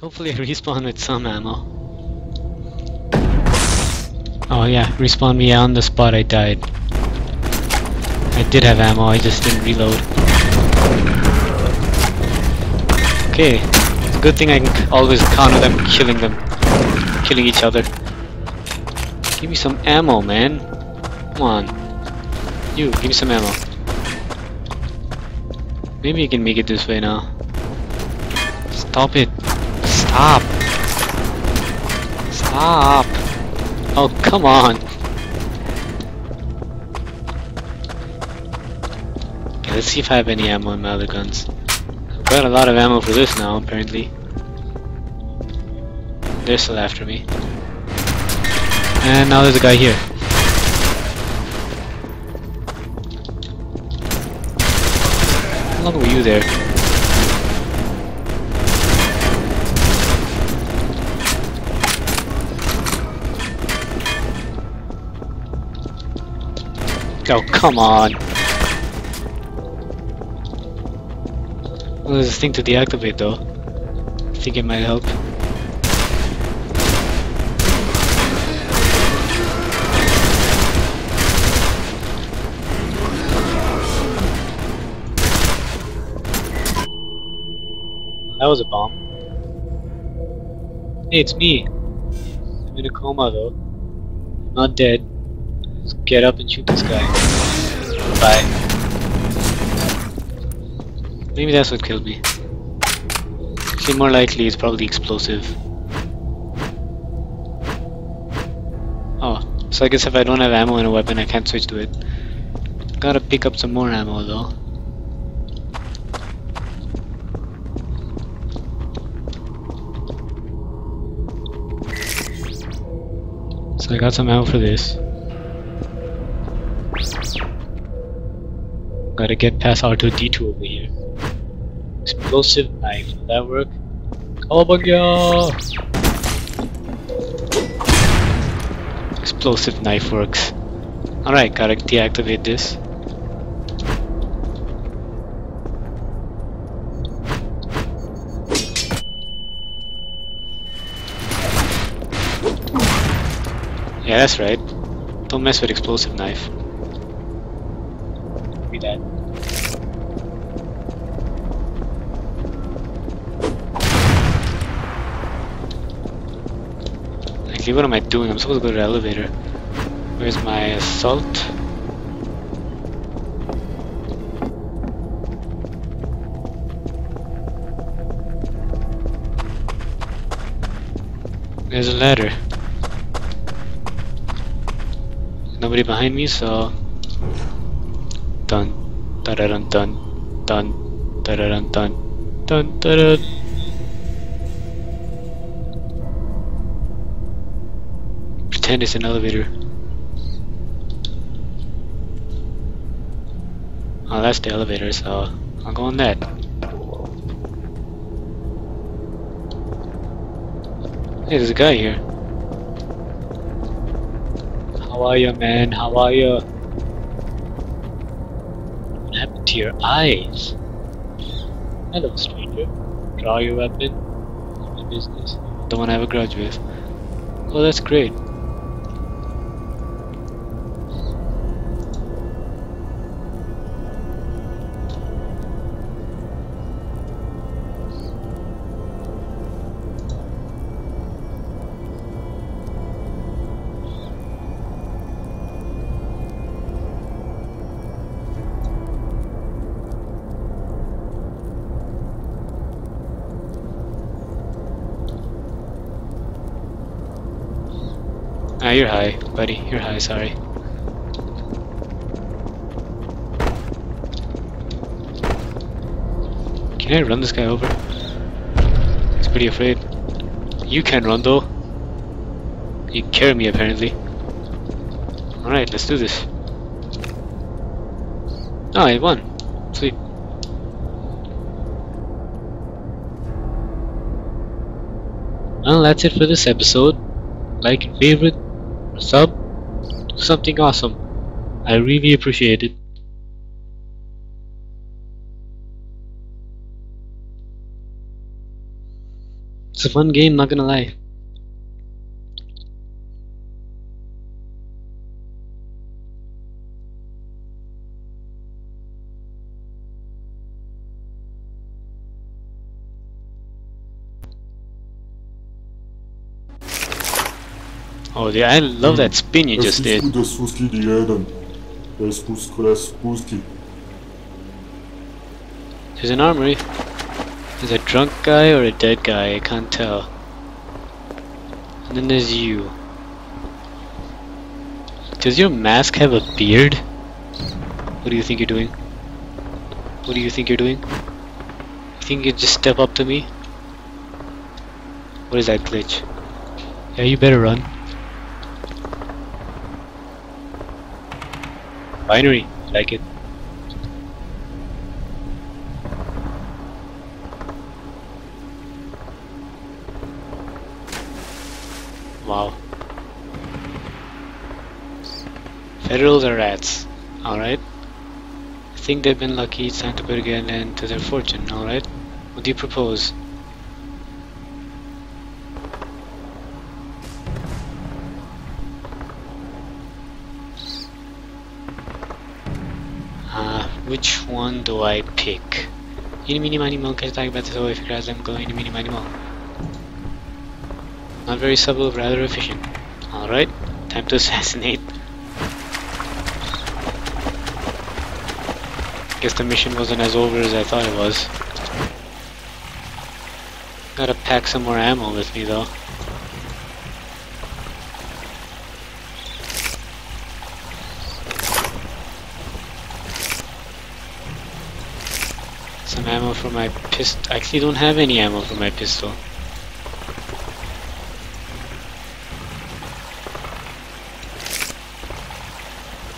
Hopefully I respawn with some ammo. Oh yeah, respawn me on the spot I died. I did have ammo, I just didn't reload. Okay, it's a good thing I can always counter them killing them. Killing each other. Give me some ammo, man. Come on. You, give me some ammo. Maybe you can make it this way now. Stop it. Stop. Stop. Oh, come on. Okay, let's see if I have any ammo in my other guns. I've got a lot of ammo for this now, apparently. They're still after me. And now there's a guy here. How long were you there? Oh, come on! There's a thing to deactivate though. I think it might help. That was a bomb. Hey, it's me. I'm in a coma though. I'm not dead. Get up and shoot this guy. Bye. Maybe that's what killed me. Actually, more likely it's probably explosive. Oh, so I guess if I don't have ammo in a weapon, I can't switch to it. Gotta pick up some more ammo though. So I got some ammo for this. Gotta get past R2D2 over here. Explosive knife, will that work? Oh Cowabunga! Explosive knife works. Alright, gotta deactivate this. Yeah, that's right. Don't mess with explosive knife. Be. Actually, what am I doing? I'm supposed to go to the elevator. Where's my assault? There's a ladder. Nobody behind me, so dun dun dun dun dun dun da. Pretend it's an elevator. Oh, that's the elevator, so I'll go on that. Hey, there's a guy here. How are you, man? How are you? What happened to your eyes? Hello, stranger. Draw your weapon. My business. The one I have a grudge with. Oh, that's great. Ah, you're high, buddy. You're high, sorry. Can I run this guy over? He's pretty afraid. You can run though. You carry me apparently. Alright, let's do this. Oh, I won. Sweet. Well, that's it for this episode. Like and favorite, sub, do something awesome. I really appreciate it. It's a fun game, not gonna lie. Oh yeah, I love that spin you just did. There's an armory. There's a drunk guy or a dead guy, I can't tell. And then there's you. Does your mask have a beard? What do you think you're doing? What do you think you're doing? You think you just step up to me? What is that glitch? Yeah, you better run. Binary, like it. Wow. Federals are rats. Alright. I think they've been lucky. It's time to put an end to their fortune. Alright. What do you propose? Which one do I pick? Eeny, meeny, miny, mo, catch like better so if you guys them go eeny, miny, mo. Not very subtle, rather efficient. Alright, time to assassinate. Guess the mission wasn't as over as I thought it was. Gotta pack some more ammo with me though. Some ammo for my pistol. I actually don't have any ammo for my pistol.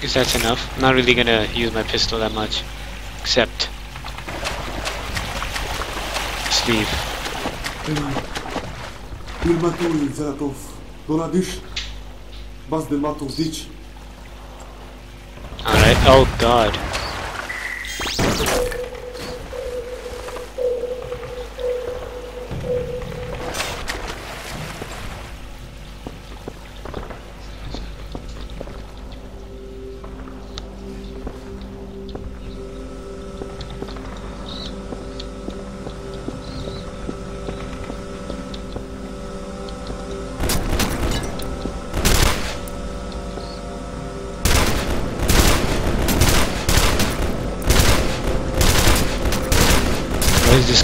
Guess that's enough. I'm not really gonna use my pistol that much. Except... Sleeve. Alright, oh god.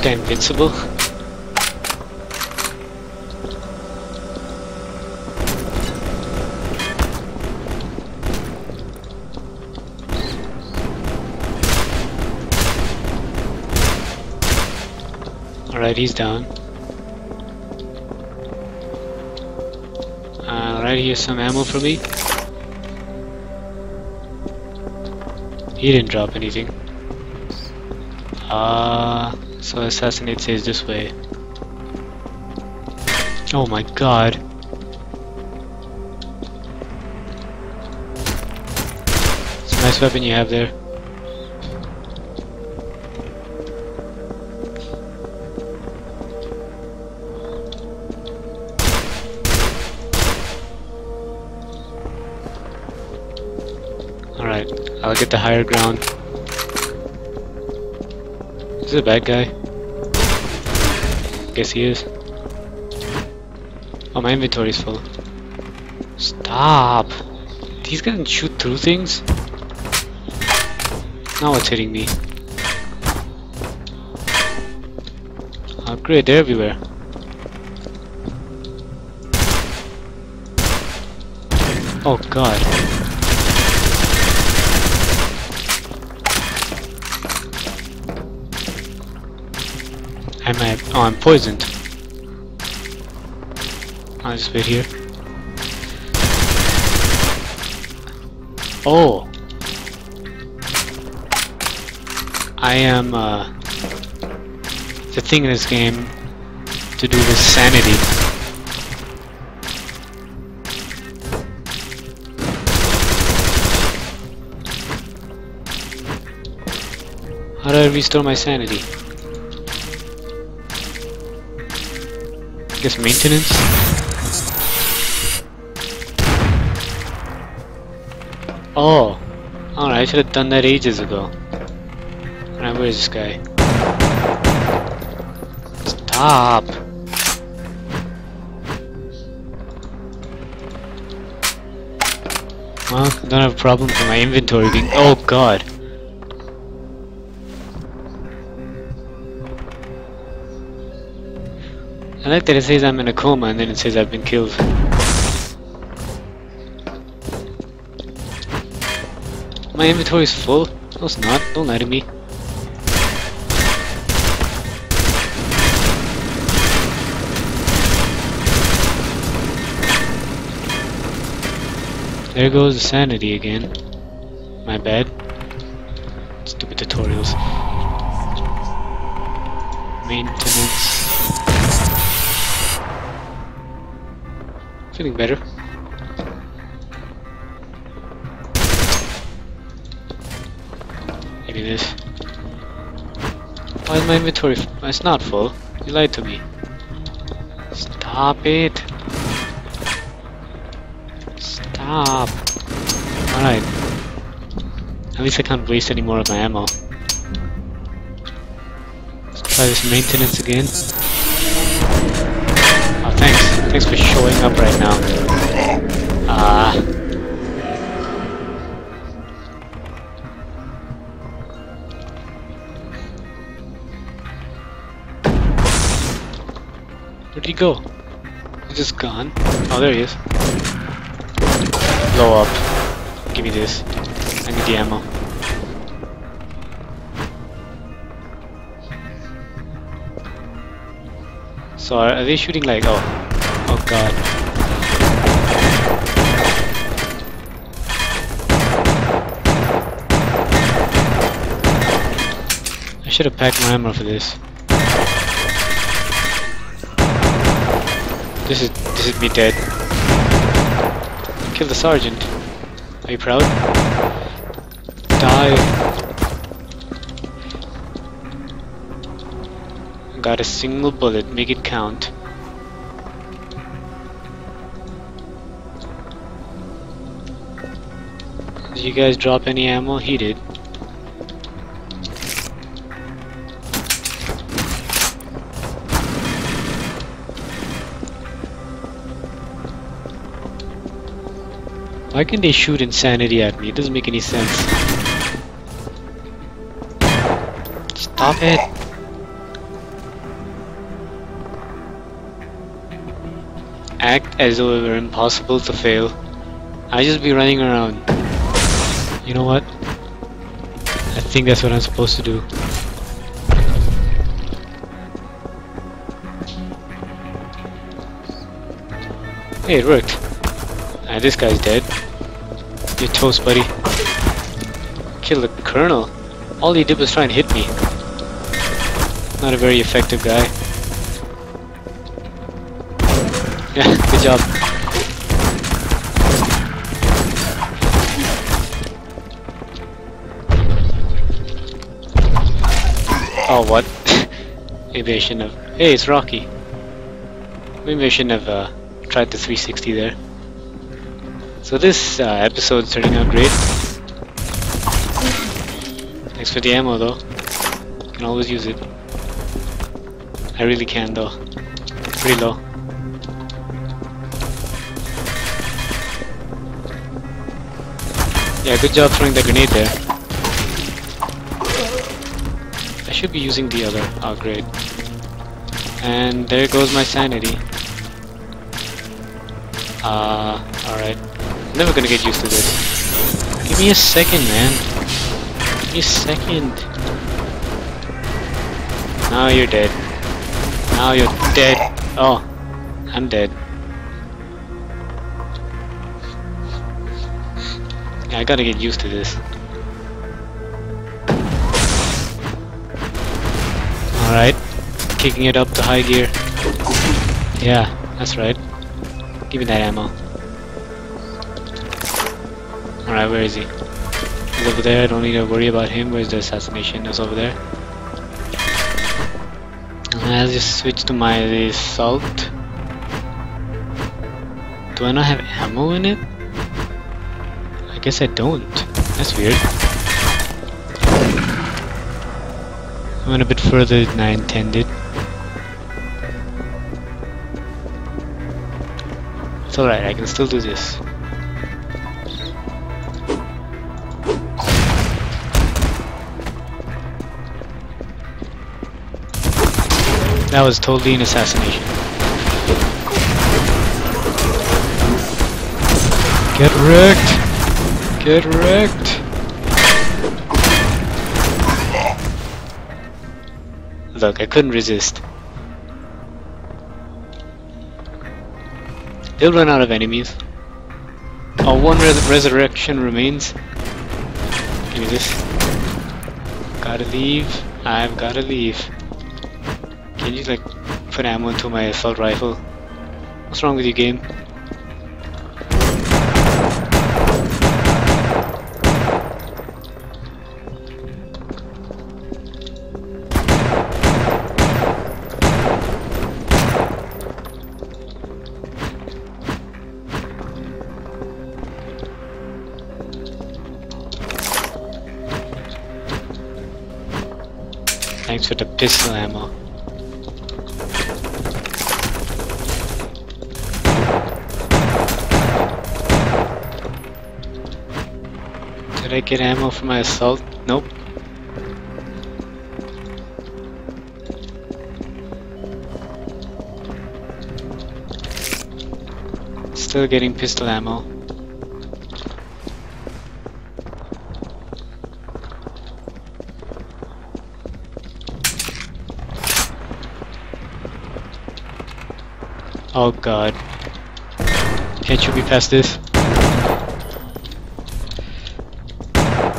Guy invincible? Alright, he's down. Alright, here's some ammo for me. He didn't drop anything. Ah, so assassinate says this way. Oh my god. It's a nice weapon you have there. Alright, I'll get the higher ground. Is this a bad guy? Guess he is. Oh, my inventory's full. Stop! These guys shoot through things? Now it's hitting me? Oh great, they're everywhere. Oh god. I? Oh, I'm poisoned. I'll just wait here. Oh! I am, uh... The thing in this game to do with sanity. How do I restore my sanity? Guess maintenance. Oh, alright, I should have done that ages ago. Alright, where is this guy? Stop! Well, I don't have a problem with my inventory being- Oh god! Like that it says I'm in a coma and then it says I've been killed. My inventory is full? No it's not, don't lie to me. There goes the sanity again. My bad. Stupid tutorials. Maintenance. Feeling better. Maybe this. Why is my inventory? It's not full. You lied to me. Stop it. Stop. Alright. At least I can't waste any more of my ammo. Let's try this maintenance again. Thanks. For showing up right now. Ah. Where'd he go? He's just gone. Oh, there he is. Blow up. Give me this. I need the ammo. So are they shooting like oh oh god. I should have packed my ammo for this. This is this is me dead. Kill the sergeant. Are you proud? Die. Got a single bullet, make it count. Did you guys drop any ammo? He did. Why can they shoot insanity at me? It doesn't make any sense. Stop it! Act as though it were impossible to fail. I just be running around. You know what? I think that's what I'm supposed to do. Hey, it worked. Ah, this guy's dead. You're toast, buddy. Kill the colonel. All he did was try and hit me. Not a very effective guy. Yeah, good job. Oh, what? Maybe I shouldn't have. Hey, it's Rocky. Maybe I shouldn't have uh, tried the 360 there. So this uh, episode's turning out great. Thanks for the ammo though. Can always use it. I really can though. Pretty low. Yeah, good job throwing the grenade there. Should be using the other. Great. And there goes my sanity. Uh, alright. Never gonna get used to this. Give me a second, man. Give me a second. Now you're dead. Now you're dead. Oh, I'm dead. I gotta get used to this. Kicking it up to high gear. Yeah, that's right. Give me that ammo. Alright, where is he? He's over there, I don't need to worry about him. Where's the assassination? It's over there. I'll just switch to my assault. Do I not have ammo in it? I guess I don't. That's weird. I went a bit further than I intended. Alright, I can still do this. That was totally an assassination. Get wrecked! Get wrecked! Look, I couldn't resist. They'll run out of enemies. Oh, one res resurrection remains. Give me this. Gotta leave. I've gotta leave. Can you like put ammo into my assault rifle? What's wrong with you, game? For the pistol ammo. Did I get ammo for my assault? Nope. Still getting pistol ammo. Oh god. Can't you be past this?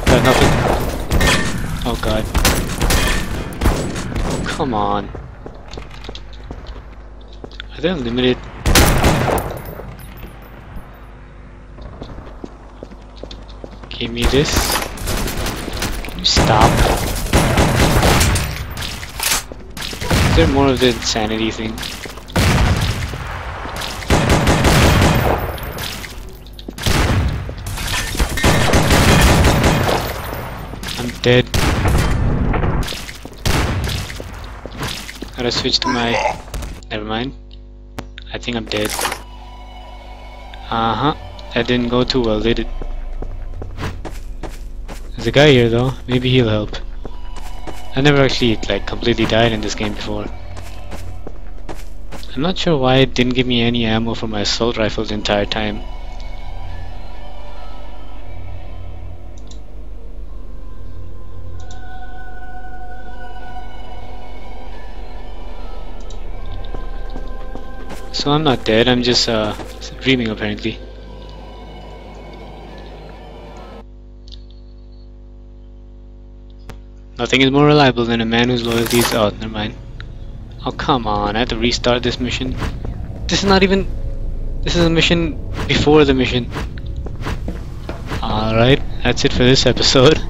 Got nothing. Oh god. Oh, come on. Are they unlimited? Give me this. Can you stop? Is there more of the insanity thing? Dead. Gotta switch to my... Never mind. I think I'm dead. Uh-huh. That didn't go too well, did it? There's a guy here though. Maybe he'll help. I never actually like completely died in this game before. I'm not sure why it didn't give me any ammo for my assault rifle the entire time. So I'm not dead, I'm just uh, dreaming apparently. Nothing is more reliable than a man whose loyalty is out. Never mind. Oh come on! I have to restart this mission. This is not even. This is a mission before the mission. Alright, that's it for this episode.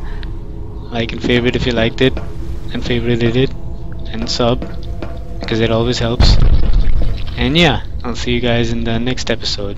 Like and favorite if you liked it, and favorited it, and sub because it always helps. And yeah, I'll see you guys in the next episode.